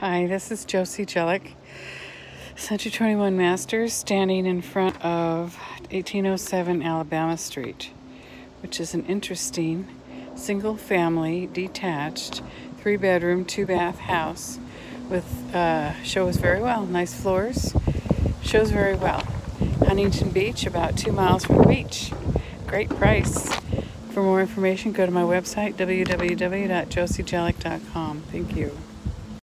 Hi, this is Josie Jellick, Century 21 Masters, standing in front of 1807 Alabama Street, which is an interesting single family, detached, three bedroom, two bath house with uh, shows very well. Nice floors, shows very well. Huntington Beach, about two miles from the beach. Great price. For more information, go to my website, www.josiejellick.com. Thank you.